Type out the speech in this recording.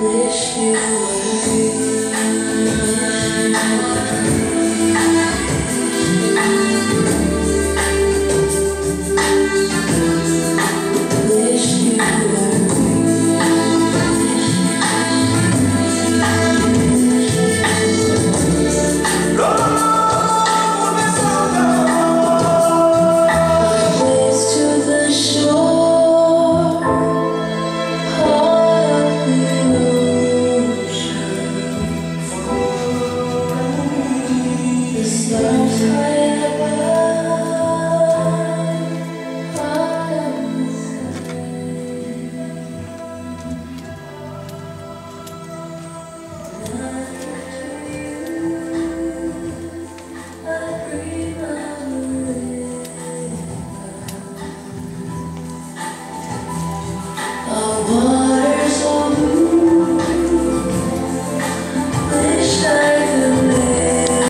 wish you were here.